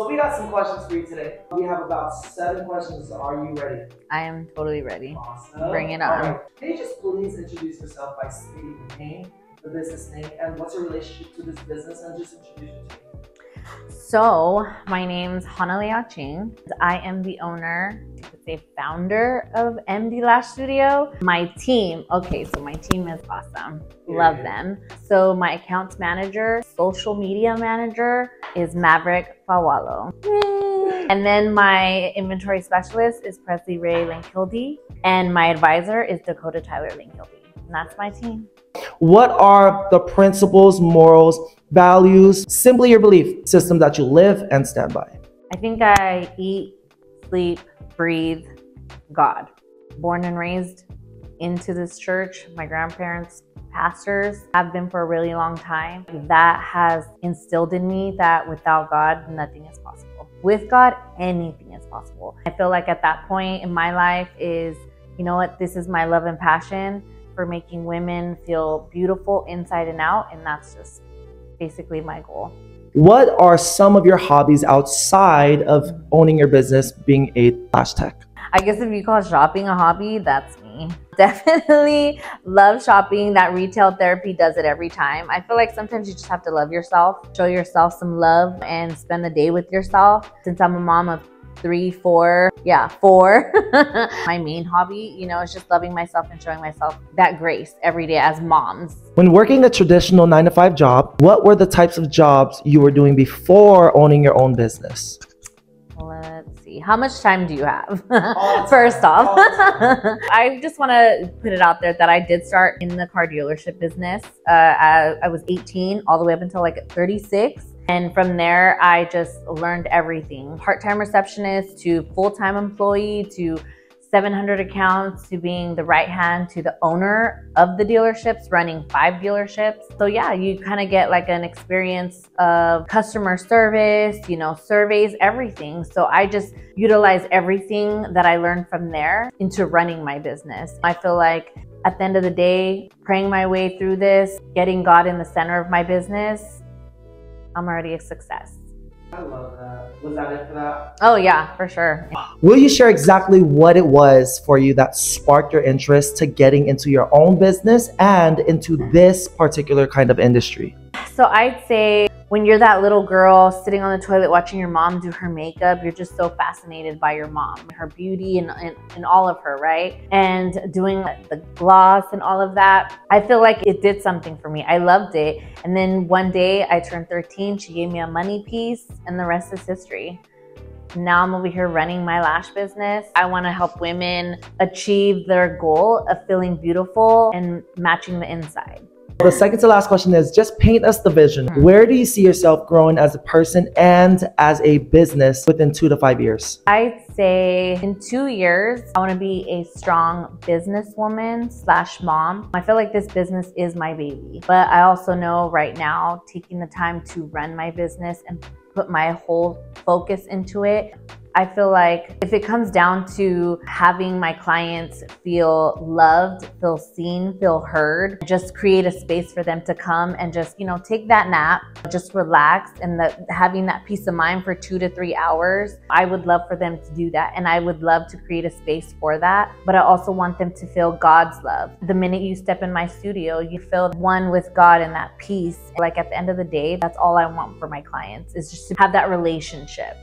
So we got some questions for you today. We have about seven questions. Are you ready? I am totally ready. Awesome. Bring it on. right. Can you just please introduce yourself by stating the name, the business name, and what's your relationship to this business, and just introduce it to me. So, my name's Hannahlei Ahching. I am the owner, say founder of MD Lash Studio. My team, okay, so my team is awesome. Love them. So, my accounts manager, social media manager is Maverick Fawalo. Yay. And then my inventory specialist is Presley Ray Linkildy. And my advisor is Dakota Tyler Linkildy. And that's my team. What are the principles, morals, values, simply your belief system that you live and stand by? I think I eat, sleep, breathe God. Born and raised into this church. My grandparents, pastors, have been for a really long time. That has instilled in me that without God, nothing is possible. With God, anything is possible. I feel like at that point in my life is, you know what, this is my love and passion for making women feel beautiful inside and out. And that's just basically my goal. What are some of your hobbies outside of owning your business, being a lash tech? I guess if you call shopping a hobby, that's me. Definitely love shopping. That retail therapy does it every time. I feel like sometimes you just have to love yourself, show yourself some love, and spend the day with yourself. Since I'm a mom of three, four, yeah, four, my main hobby, you know, is just loving myself and showing myself that grace every day as moms. When working a traditional nine to five job, what were the types of jobs you were doing before owning your own business? Let's see. How much time do you have? All First off, all I just want to put it out there that I did start in the car dealership business. Uh, I, I was 18 all the way up until like 36. And from there, I just learned everything part time receptionist to full time employee to 700 accounts to being the right hand to the owner of the dealerships, running five dealerships. So, yeah, you kind of get like an experience of customer service, you know, surveys, everything. So, I just utilize everything that I learned from there into running my business. I feel like at the end of the day, praying my way through this, getting God in the center of my business, I'm already a success. I love that. Was that it for that? Oh, yeah, for sure. Will you share exactly what it was for you that sparked your interest to getting into your own business and into this particular kind of industry? So I'd say when you're that little girl sitting on the toilet watching your mom do her makeup, you're just so fascinated by your mom, her beauty and, and, and all of her, right? And doing the gloss and all of that. I feel like it did something for me. I loved it. And then one day I turned 13, she gave me a money piece, and the rest is history. Now I'm over here running my lash business. I want to help women achieve their goal of feeling beautiful and matching the inside. The second to last question is just paint us the vision. Hmm. Where do you see yourself growing as a person and as a business within two to five years? I'd say in two years, I want to be a strong businesswoman slash mom. I feel like this business is my baby, but I also know right now taking the time to run my business and put my whole focus into it. I feel like if it comes down to having my clients feel loved, feel seen, feel heard, just create a space for them to come and just, you know, take that nap, just relax and the, having that peace of mind for two to three hours, I would love for them to do that. And I would love to create a space for that. But I also want them to feel God's love. The minute you step in my studio, you feel one with God and that peace. Like at the end of the day, that's all I want for my clients is just to have that relationship.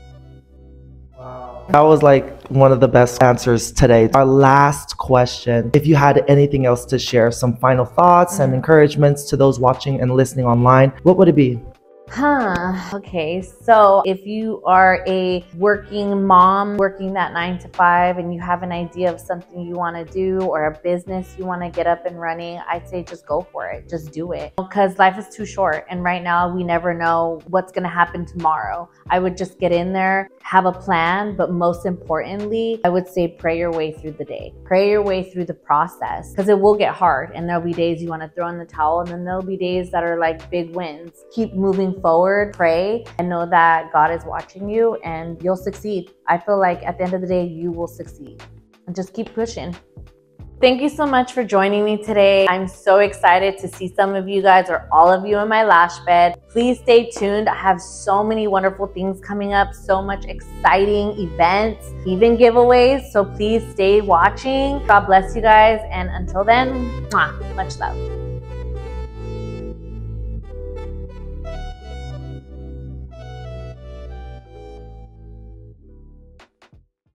Wow. That was like one of the best answers today. Our last question if you had anything else to share, some final thoughts and Mhm. encouragements to those watching and listening online, what would it be? Huh. Okay. So if you are a working mom, working that nine to five, and you have an idea of something you want to do or a business you want to get up and running, I'd say just go for it. Just do it. Because life is too short. And right now, we never know what's going to happen tomorrow. I would just get in there, have a plan, but most importantly, I would say pray your way through the day. Pray your way through the process because it will get hard. And there'll be days you want to throw in the towel, and then there'll be days that are like big wins. Keep moving forward, pray, and know that God is watching you and you'll succeed. I feel like at the end of the day, you will succeed. And just keep pushing. Thank you so much for joining me today. I'm so excited to see some of you guys or all of you in my lash bed. Please stay tuned. I have so many wonderful things coming up, so much exciting events, even giveaways. So please stay watching. God bless you guys. And until then, much love.